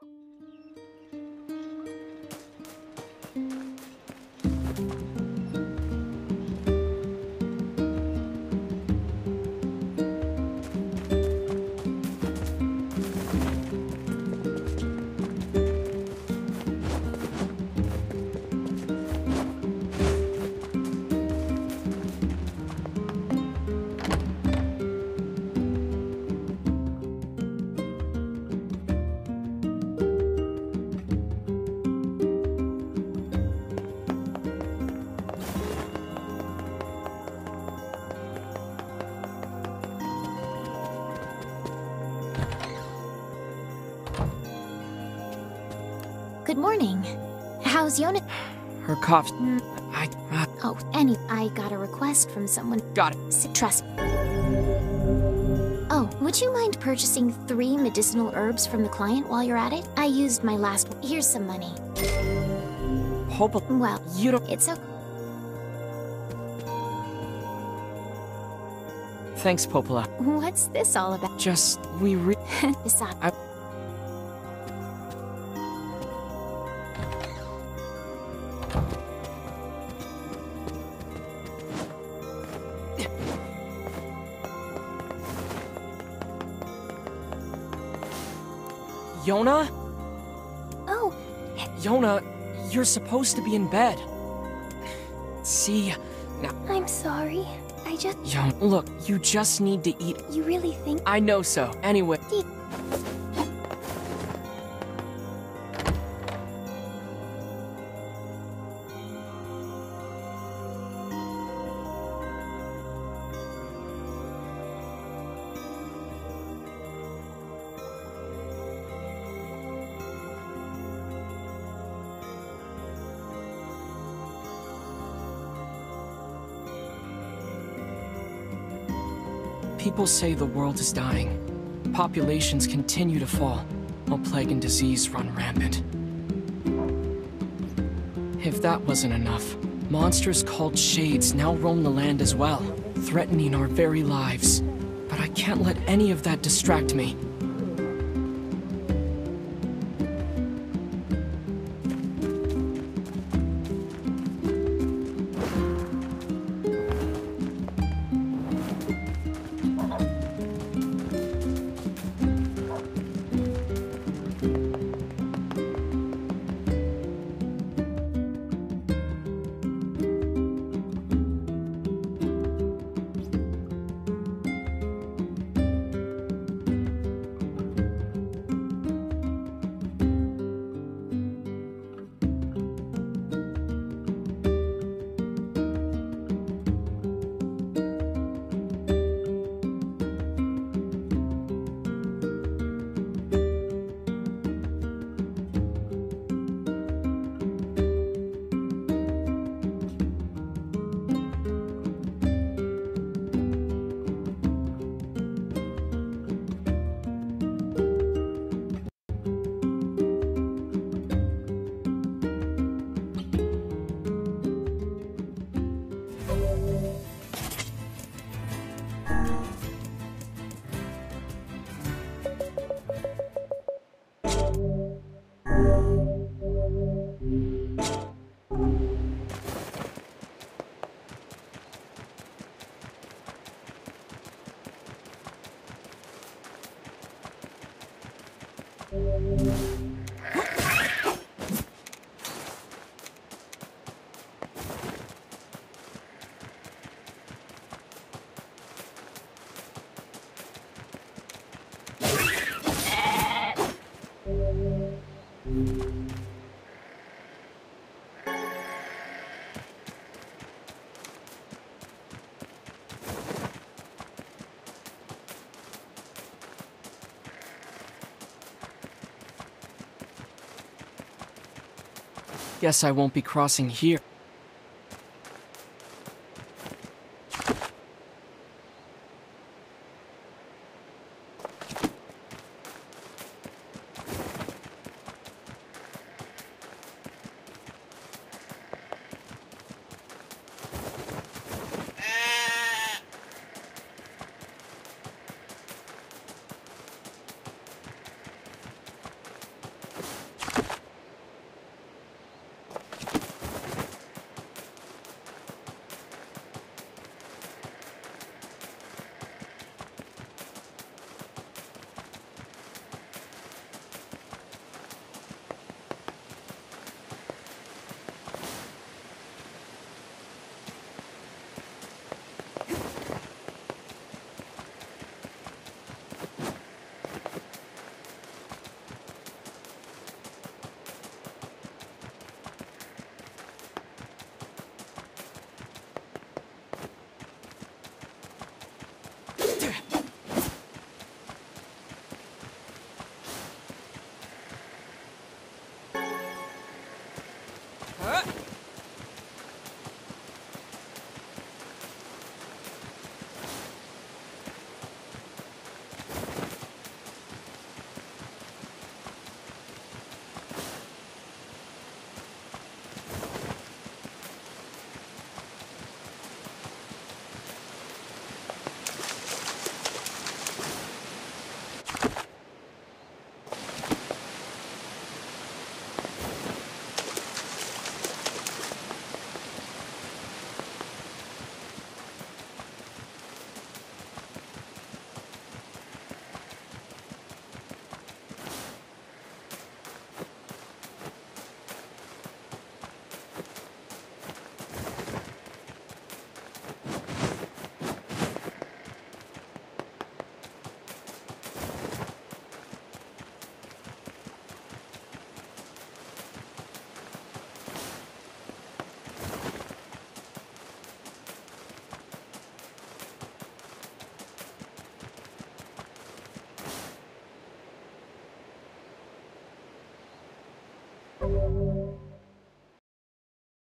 Música Good morning. How's Yonah? Her cough. Mm. I. Uh, Oh, any. I got a request from someone. got it. S- Trust. Oh, would you mind purchasing three medicinal herbs from the client while you're at it? I used my last. One. Here's some money. Hope. Well, You don't. it's okay. Thanks, Popola. What's this all about? Just. We re. Besides, Yonah? oh, Yonah, you're supposed to be in bed. See, now... I'm sorry. I just. Yonah, look, you just need to eat. You really think? I know so. Anyway, people say the world is dying. Populations continue to fall, while plague and disease run rampant. If that wasn't enough, monsters called Shades now roam the land as well, threatening our very lives. But I can't let any of that distract me. Guess I won't be crossing here.